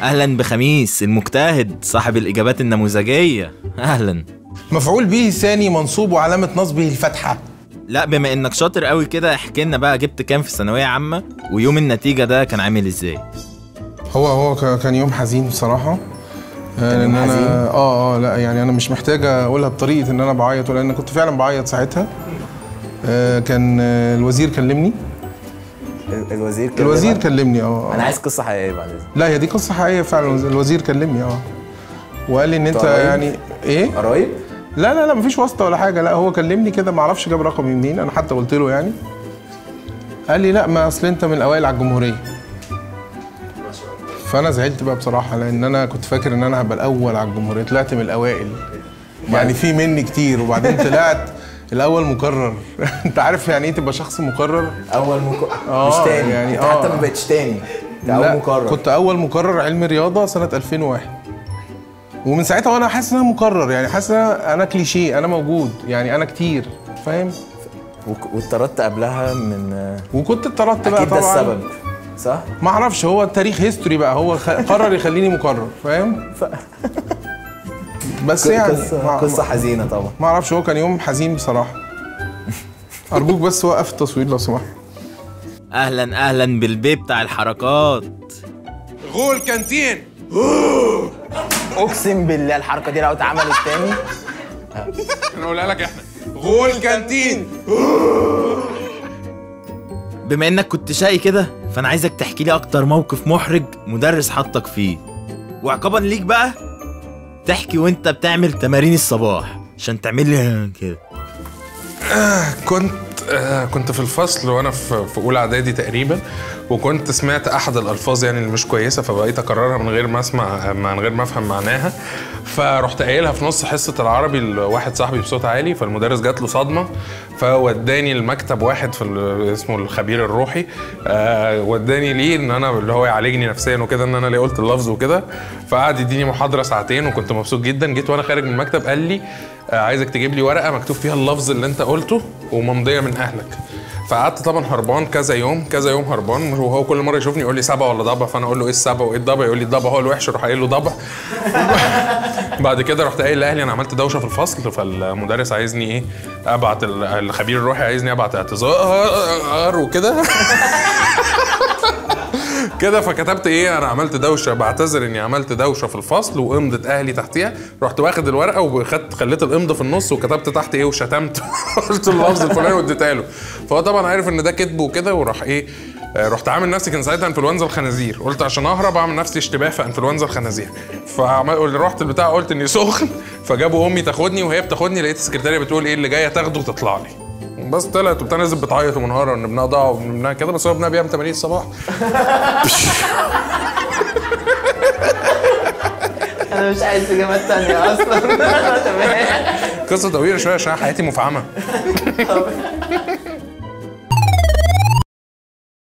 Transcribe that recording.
أهلا بخميس المجتهد صاحب الإجابات النموذجية. أهلا. مفعول به الثاني منصوب وعلامة نصبه الفتحة. لا بما إنك شاطر قوي كده احكي لنا بقى جبت كام في ثانوية عامة؟ ويوم النتيجة ده كان عامل إزاي؟ هو هو كان يوم حزين بصراحة. آه، لأن حزين؟ أنا آه آه لا يعني أنا مش محتاج أقولها بطريقة إن أنا بعيط لأن كنت فعلا بعيط ساعتها. آه، كان آه، الوزير كلمني. الوزير كلمك؟ الوزير كلمني آه أنا آه. عايز قصة حقيقية بعد إذنك. لا هي دي قصة حقيقية فعلا. الوزير كلمني آه. وقال لي إن أنت طيب. يعني إيه؟ قرايب؟ لا لا لا مفيش واسطة ولا حاجة. لا هو كلمني كده ما أعرفش جاب رقمي منين أنا حتى قلت له يعني. قال لي لا ما أصل أنت من الأوائل على الجمهورية. فأنا زعلت بقى بصراحة لأن أنا كنت فاكر إن أنا هبقى الأول على الجمهورية. طلعت من الأوائل. يعني في مني كتير وبعدين طلعت الأول مكرر. أنت عارف يعني إيه تبقى شخص مكرر؟ أول مك... آه، مش تاني. يعني أنت حتى آه. ما بقتش تاني. أنت أول مكرر. كنت أول مكرر علم رياضة سنة 2001 ومن ساعتها وأنا حاسس إن أنا مكرر يعني حاسس إن أنا أنا كليشيه أنا موجود يعني أنا كتير فاهم؟ واتطردت قبلها من وكنت اتطردت بقى أكيد ده طبعا. السبب. صح؟ ما أعرفش هو التاريخ هيستوري بقى هو. قرر يخليني مكرر فاهم؟ بس يعني قصه ما- قصة حزينة طبعا. ما أعرفش هو كان يوم حزين بصراحة. أرجوك بس وقف التصوير لو سمحت. أهلا أهلا بالبي بتاع الحركات. غول كانتين أقسم بالله الحركة دي لو اتعملت تاني. أنا أقولها لك إحنا. غول كانتين بما إنك كنت شقي كده فأنا عايزك تحكي لي أكتر موقف محرج مدرس حطك فيه. وعقابا ليك بقى تحكي وانت بتعمل تمارين الصباح عشان تعمل لي كده. كنت آه كنت في الفصل وأنا في في أولى إعدادي تقريبا وكنت سمعت أحد الألفاظ يعني اللي مش كويسة فبقيت أكررها من غير ما أسمع من غير ما أفهم معناها. فرحت قايلها في نص حصة العربي لواحد صاحبي بصوت عالي فالمدرس جات له صدمة فوداني المكتب واحد في اسمه الخبير الروحي آه وداني ليه إن أنا اللي هو يعالجني نفسيا وكده إن أنا ليه قلت اللفظ وكده فقعد يديني محاضرة ساعتين وكنت مبسوط جدا جيت وأنا خارج من المكتب قال لي آه، عايزك تجيب لي ورقة مكتوب فيها اللفظ اللي أنت قلته وممضية من أهلك. فقعدت طبعا هربان كذا يوم كذا يوم هربان وهو كل مرة يشوفني يقول لي سبع ولا ضبع فأنا أقول له إيه السبع وإيه الضبع؟ يقول لي الضبع هو الوحش أروح قايل له ضبع. بعد كده رحت قايل لأهلي أنا عملت دوشة في الفصل فالمدرس عايزني إيه أبعت ال- الخبير الروحي عايزني أبعت اعتذار وكده. كده فكتبت إيه أنا عملت دوشة بعتذر إني عملت دوشة في الفصل وامضه أهلي تحتيها. رحت واخد الورقة وخدت خليت الامضه في النص وكتبت تحت إيه وشتمت. قلت اللفظ الفلاني واديتها له. فهو طبعا عارف إن ده كذب وكده وراح إيه رحت عامل نفسي كان ساعتها انفلونزا الخنازير. قلت عشان اهرب اعمل نفسي اشتباه في انفلونزا الخنازير. فعمل رحت البتاع قلت اني سخن. فجابوا امي تاخدني وهي بتاخدني لقيت السكرتارية بتقول إيه اللي جاية تاخده وتطلع لي. بس طلعت وبتاع نازل بتعيط ومنهارة ان ابنها ضاع وان ابنها كده بس هو ابنها بيعمل تمارين الصباح. أنا مش عايز اجابات تانية أصلا. تمام. قصة طويلة شوية عشان حياتي مفعمة.